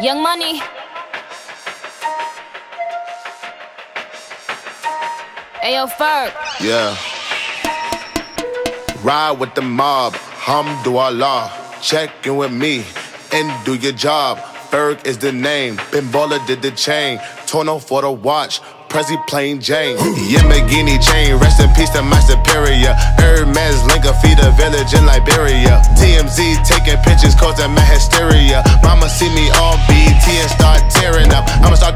Young Money. Ayo, Ferg. Yeah. Ride with the mob, hamdulillah. Check in with me and do your job. Ferg is the name. Ben Baller did the chain. Tono for the watch. Prezi plain Jane. Yamagini chain, rest in peace to my superior. Hermes Linka feed a village in Liberia. TMZ taking pictures causing my hysteria. Mama see me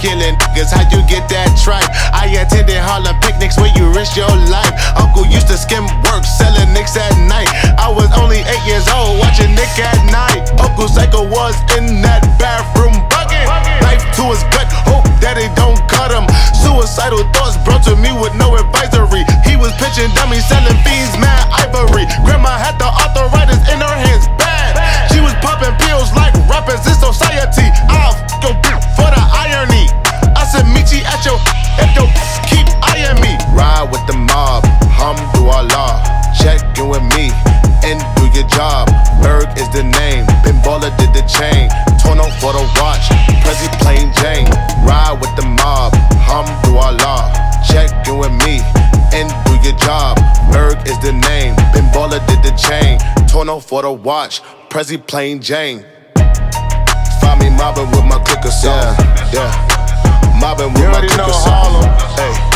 killing niggas, how you get that tripe? I attended Harlem picnics where you risk your life. Uncle used to skim work, selling nicks at night. I was only eight years old, watching Nick at Nite. Uncle Psycho was in for the watch, Prezi plain Jane. Ride with the mob, Hum do hamdulillah. Check in with me and do your job. Ferg is the name, Ben Baller did the chain. Torn up for the watch, Prezi plain Jane. Find me mobbing with my clicker song. Yeah, yeah. Mobbing with You my clicker song. Harlem. Hey.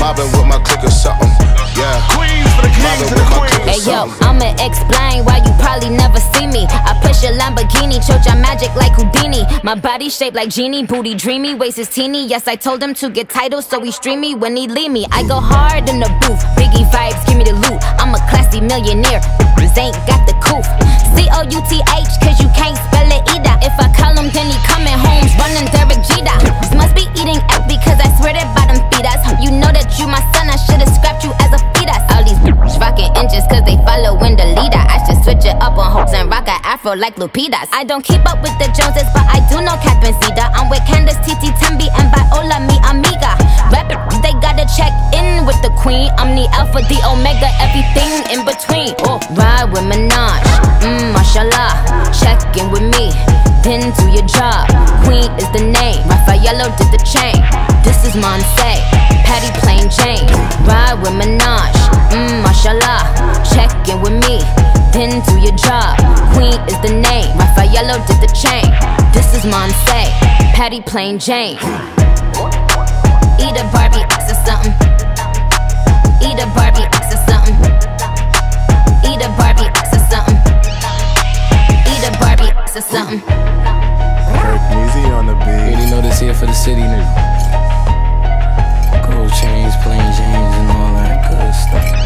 Mobbing with my clicker something. Yeah. Queens for the kings and the queens. Hey yo. I'ma explain why you probably never see me. I push a Lamborghini, chocha magic like Houdini. My body shaped like genie, booty dreamy, waist is teeny. Yes, I told him to get titles, so he stream me when he leave me. I go hard in the booth, Biggie vibes, give me the loot. I'm a classy millionaire, ain't got the coof. C O U T H, cause you can't and afro like Lupitas. I don't keep up with the Joneses, but I do know and Cedar. I'm with Candace, Titi, Tembi, and Viola, mi amiga. Rappers, they gotta check in with the queen. I'm the alpha, the omega, everything in between. Oh, ride with Minaj, mmm, mashallah. Check in with me, then do your job. Queen is the name, Raffaello did the chain. This is Monse, Patty plain Jane. Ride with Minaj, mmm, mashallah. Check in with me, then do your job. White is the name, Raffaello did the chain. This is Monse, Patty Plain Jane. Eat a Barbie X or something. Eat a Barbie X or something. Eat a Barbie X or something. Eat a Barbie X or something. Kirk on the beat. Really know this here for the city, nigga. Gold chains, plain James, and all that good stuff.